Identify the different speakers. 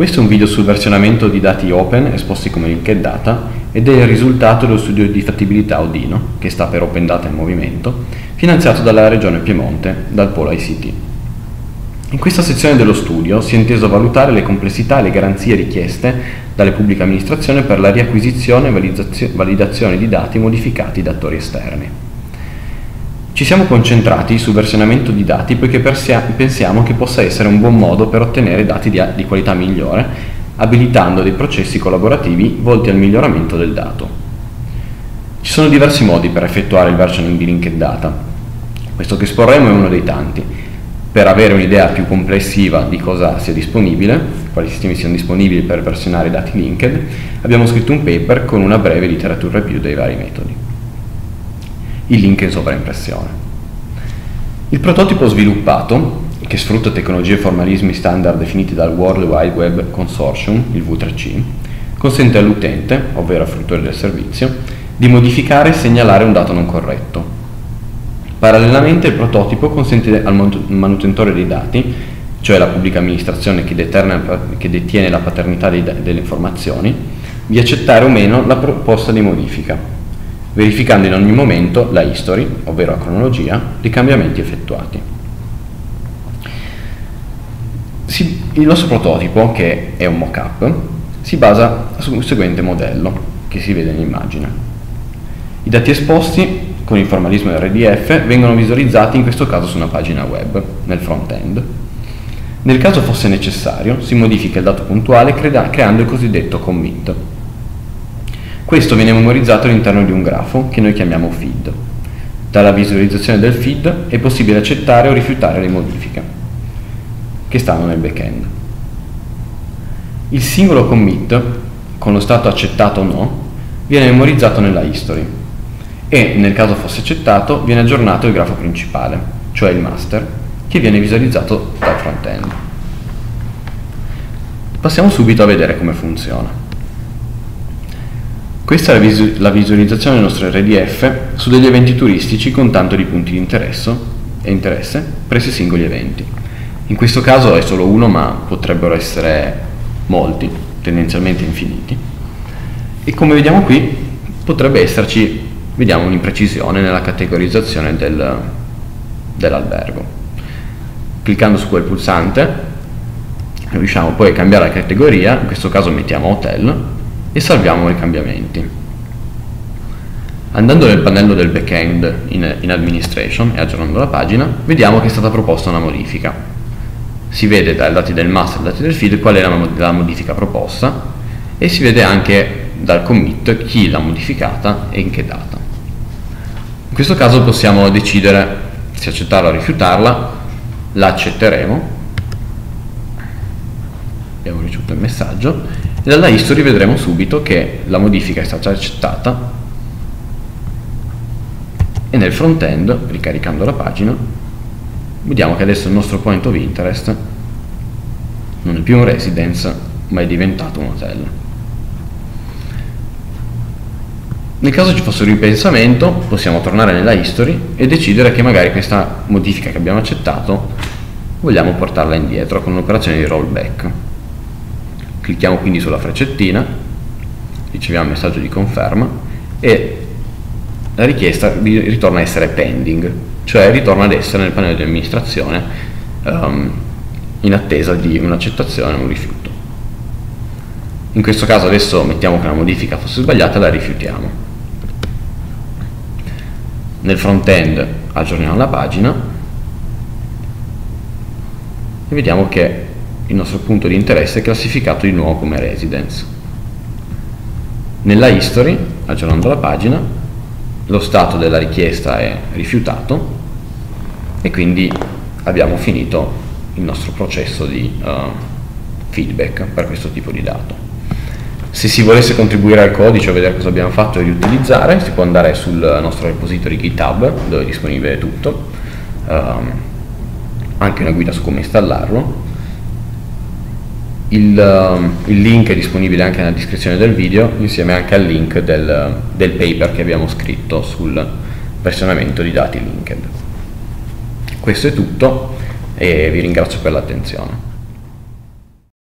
Speaker 1: Questo è un video sul versionamento di dati open esposti come linked data ed è il risultato dello studio di fattibilità Odino, che sta per Open Data in Movimento, finanziato dalla Regione Piemonte, dal Polo ICT. In questa sezione dello studio si è inteso valutare le complessità e le garanzie richieste dalle pubbliche amministrazioni per la riacquisizione e validazione di dati modificati da attori esterni. Ci siamo concentrati sul versionamento di dati poiché pensiamo che possa essere un buon modo per ottenere dati di, qualità migliore, abilitando dei processi collaborativi volti al miglioramento del dato. Ci sono diversi modi per effettuare il versioning di linked data. Questo che esporremo è uno dei tanti. Per avere un'idea più complessiva di cosa sia disponibile, quali sistemi siano disponibili per versionare dati linked, abbiamo scritto un paper con una breve literature review dei vari metodi il link in sovraimpressione. Il prototipo sviluppato, che sfrutta tecnologie e formalismi standard definiti dal World Wide Web Consortium, il V3C, consente all'utente, ovvero al fruitore del servizio, di modificare e segnalare un dato non corretto. Parallelamente il prototipo consente al manutentore dei dati, cioè la pubblica amministrazione che, che detiene la paternità delle informazioni, di accettare o meno la proposta di modifica verificando in ogni momento la history, ovvero la cronologia, dei cambiamenti effettuati. Si, il nostro prototipo, che è un mock-up, si basa sul seguente modello che si vede in immagine. I dati esposti con il formalismo RDF vengono visualizzati in questo caso su una pagina web, nel front-end. Nel caso fosse necessario, si modifica il dato puntuale creando il cosiddetto commit, questo viene memorizzato all'interno di un grafo che noi chiamiamo feed. Dalla visualizzazione del feed è possibile accettare o rifiutare le modifiche che stanno nel backend. Il singolo commit, con lo stato accettato o no, viene memorizzato nella history e, nel caso fosse accettato, viene aggiornato il grafo principale, cioè il master, che viene visualizzato dal front-end. Passiamo subito a vedere come funziona. Questa è la, visu la visualizzazione del nostro RDF su degli eventi turistici con tanto di punti di interesse, presso i singoli eventi. In questo caso è solo uno, ma potrebbero essere molti, tendenzialmente infiniti. E come vediamo qui, potrebbe esserci, vediamo, un'imprecisione nella categorizzazione del, dell'albergo. Cliccando su quel pulsante, riusciamo poi a cambiare la categoria, in questo caso mettiamo hotel, e salviamo i cambiamenti. Andando nel pannello del backend in, in administration e aggiornando la pagina, vediamo che è stata proposta una modifica. Si vede dai dati del master e dai dati del feed qual è la, la modifica proposta e si vede anche dal commit chi l'ha modificata e in che data. In questo caso possiamo decidere se accettarla o rifiutarla, la accetteremo, abbiamo ricevuto il messaggio dalla history vedremo subito che la modifica è stata accettata e nel front-end, ricaricando la pagina, vediamo che adesso il nostro point of interest non è più un residence, ma è diventato un hotel. Nel caso ci fosse un ripensamento, possiamo tornare nella history e decidere che magari questa modifica che abbiamo accettato vogliamo portarla indietro con un'operazione di rollback. Clicchiamo quindi sulla freccettina, riceviamo un messaggio di conferma e la richiesta ritorna a essere pending, cioè ritorna ad essere nel pannello di amministrazione um, in attesa di un'accettazione o un rifiuto. In questo caso adesso mettiamo che la modifica fosse sbagliata e la rifiutiamo. Nel front-end aggiorniamo la pagina e vediamo che il nostro punto di interesse è classificato di nuovo come residence. Nella history, aggiornando la pagina, lo stato della richiesta è rifiutato e quindi abbiamo finito il nostro processo di uh, feedback per questo tipo di dato. Se si volesse contribuire al codice o vedere cosa abbiamo fatto e riutilizzare, si può andare sul nostro repository GitHub dove è disponibile tutto, um, anche una guida su come installarlo il, um, il, link è disponibile anche nella descrizione del video insieme anche al link del, del paper che abbiamo scritto sul versionamento di dati linked. Questo è tutto e vi ringrazio per l'attenzione.